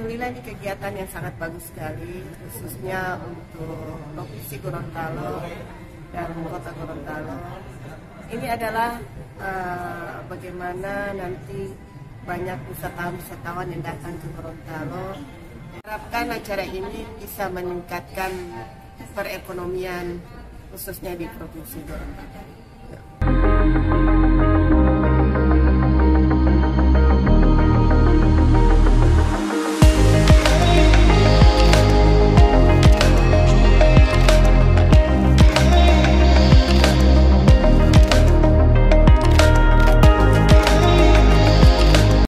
Alhamdulillah ini kegiatan yang sangat bagus sekali, khususnya untuk Provinsi Gorontalo dan Kota Gorontalo. Ini adalah uh, bagaimana nanti banyak wisatawan-wisatawan yang datang ke Gorontalo. Harapkan acara ini bisa meningkatkan perekonomian khususnya di Provinsi Gorontalo.